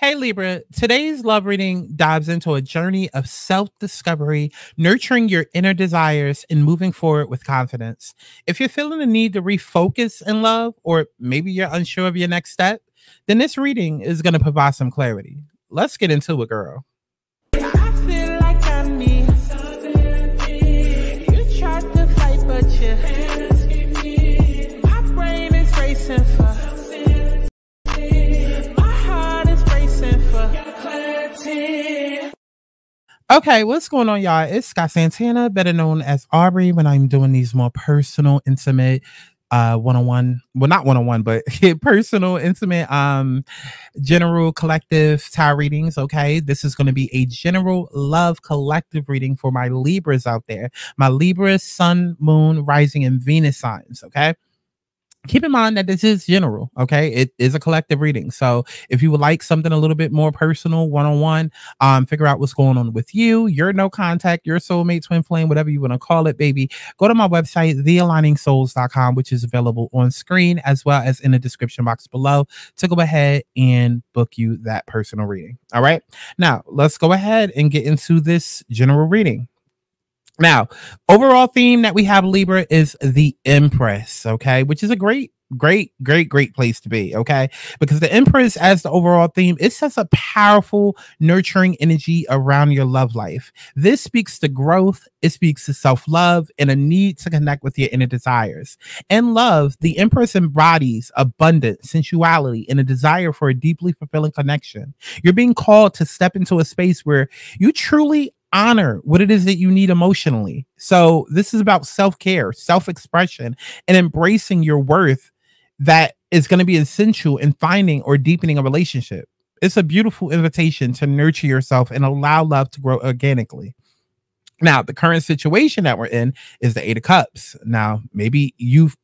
Hey, Libra, today's love reading dives into a journey of self discovery, nurturing your inner desires, and moving forward with confidence. If you're feeling the need to refocus in love, or maybe you're unsure of your next step, then this reading is going to provide some clarity. Let's get into it, girl. Okay, what's going on, y'all? It's Sky Santana, better known as Aubrey, when I'm doing these more personal, intimate, uh, one-on-one, well, not one-on-one, but personal, intimate, um, general collective tarot readings. Okay, this is going to be a general love collective reading for my Libras out there, my Libra, Sun, Moon, Rising, and Venus signs. Okay keep in mind that this is general okay? It is a collective reading. So if you would like something a little bit more personal one-on-one um figure out what's going on with you your no contact your soulmate twin flame whatever you want to call it baby go to my website thealigningsouls.com which is available on screen as well as in the description box below to go ahead and book you that personal reading all right? Now let's go ahead and get into this general reading now, overall theme that we have Libra is the Empress, okay, which is a great great great great place to be okay? Because the empress as the overall theme it sets a powerful nurturing energy around your love life. This speaks to growth it speaks to self-love and a need to connect with your inner desires. And love the empress embodies abundance sensuality and a desire for a deeply fulfilling connection. You're being called to step into a space where you truly honor what it is that you need emotionally. So this is about self-care, self-expression, and embracing your worth that is going to be essential in finding or deepening a relationship. It's a beautiful invitation to nurture yourself and allow love to grow organically. Now, the current situation that we're in is the Eight of Cups. Now, maybe you've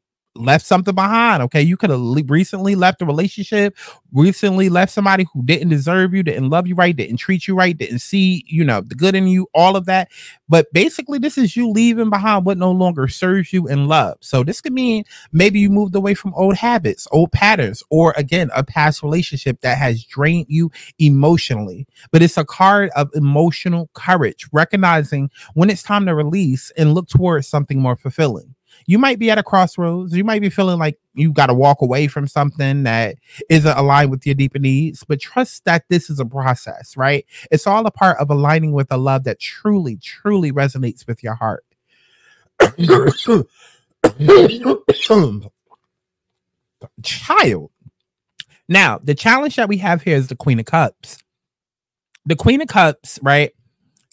left something behind. Okay. You could have le- recently left a relationship, recently left somebody who didn't deserve you, didn't love you right, didn't treat you right, didn't see, you know, the good in you, all of that. But basically, this is you leaving behind what no longer serves you in love. So this could mean maybe you moved away from old habits, old patterns, or again, a past relationship that has drained you emotionally. But it's a card of emotional courage, recognizing when it's time to release and look towards something more fulfilling you might be at a crossroads. You might be feeling like you've got to walk away from something that isn't aligned with your deeper needs, but trust that this is a process, right? It's all a part of aligning with a love that truly, truly resonates with your heart. Child. Now, the challenge that we have here is the Queen of Cups. The Queen of Cups, right?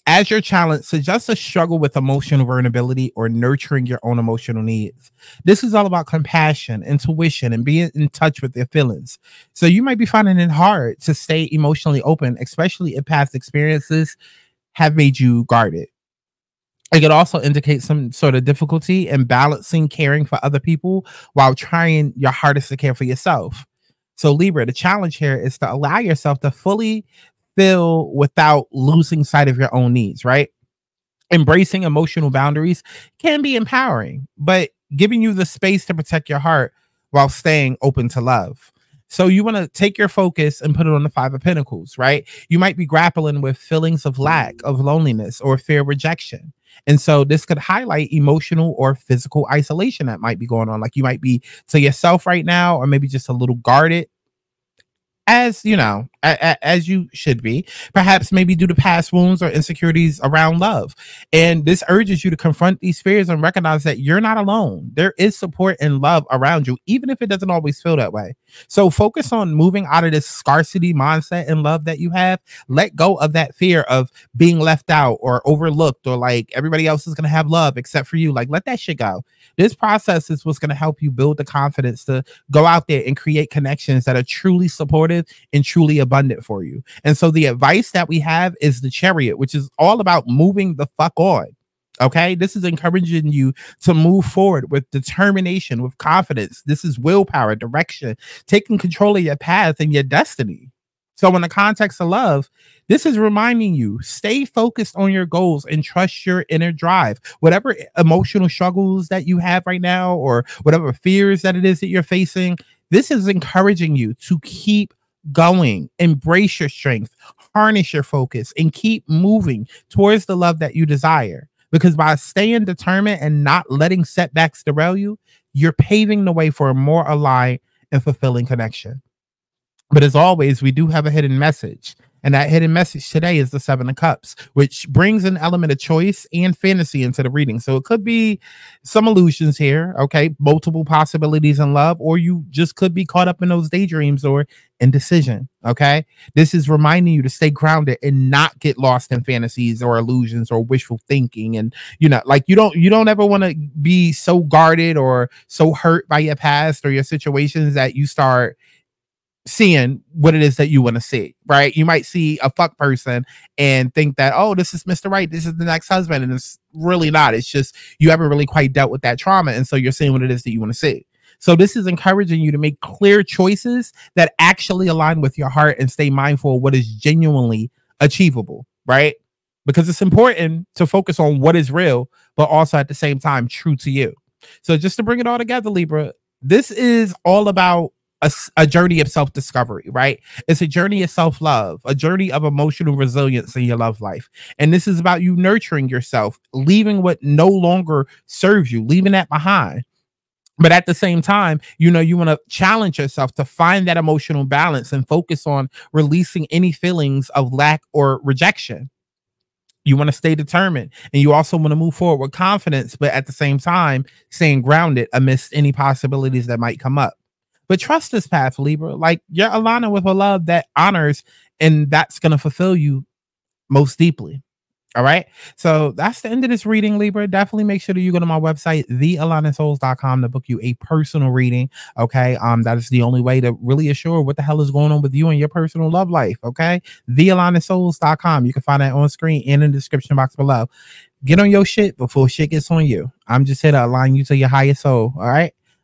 As your challenge suggests a struggle with emotional vulnerability or nurturing your own emotional needs. This is all about compassion, intuition, and being in touch with your feelings. So you might be finding it hard to stay emotionally open, especially if past experiences have made you guarded. It could also indicate some sort of difficulty in balancing caring for other people while trying your hardest to care for yourself. So, Libra, the challenge here is to allow yourself to fully fulfill without losing sight of your own needs, right? Embracing emotional boundaries can be empowering, but giving you the space to protect your heart while staying open to love. So you want to take your focus and put it on the five of pentacles, right? You might be grappling with feelings of lack, of loneliness, or fear of rejection. And so this could highlight emotional or physical isolation that might be going on. Like you might be to yourself right now, or maybe just a little guarded as you know, as you should be, perhaps maybe due to past wounds or insecurities around love. And this urges you to confront these fears and recognize that you're not alone. There is support and love around you, even if it doesn't always feel that way. So focus on moving out of this scarcity mindset and love that you have. Let go of that fear of being left out or overlooked or like everybody else is going to have love except for you. Like, let that shit go. This process is what's going to help you build the confidence to go out there and create connections that are truly supportive and truly abundant for you. And so the advice that we have is the chariot, which is all about moving the fuck on. Okay, this is encouraging you to move forward with determination, with confidence. This is willpower, direction, taking control of your path and your destiny. So, in the context of love, this is reminding you stay focused on your goals and trust your inner drive. Whatever emotional struggles that you have right now, or whatever fears that it is that you're facing, this is encouraging you to keep going, embrace your strength, harness your focus, and keep moving towards the love that you desire. Because by staying determined and not letting setbacks derail you, you're paving the way for a more aligned and fulfilling connection. But as always, we do have a hidden message. And that hidden message today is the Seven of Cups, which brings an element of choice and fantasy into the reading. So it could be some illusions here, okay? Multiple possibilities in love, or you just could be caught up in those daydreams or indecision, okay? This is reminding you to stay grounded and not get lost in fantasies or illusions or wishful thinking. And, you know, like you don't, you don't ever want to be so guarded or so hurt by your past or your situations that you start seeing what it is that you want to see, right? You might see a fuck person and think that, oh, this is Mr. Right, this is the next husband, and it's really not. It's just you haven't really quite dealt with that trauma, and so you're seeing what it is that you want to see. So this is encouraging you to make clear choices that actually align with your heart and stay mindful of what is genuinely achievable, right? Because it's important to focus on what is real, but also at the same time true to you. So just to bring it all together, Libra, this is all about a, a journey of self discovery, right? It's a journey of self love, a journey of emotional resilience in your love life. And this is about you nurturing yourself, leaving what no longer serves you, leaving that behind. But at the same time, you know, you want to challenge yourself to find that emotional balance and focus on releasing any feelings of lack or rejection. You want to stay determined and you also want to move forward with confidence, but at the same time, staying grounded amidst any possibilities that might come up. But trust this path, Libra. Like you're aligning with a love that honors, and that's going to fulfill you most deeply. All right. So that's the end of this reading, Libra. Definitely make sure that you go to my website, thealigningsouls.com, to book you a personal reading. Okay. Um, that is the only way to really assure what the hell is going on with you and your personal love life. Okay. Thealigningsouls.com. You can find that on screen and in the description box below. Get on your shit before shit gets on you. I'm just here to align you to your highest soul. All right.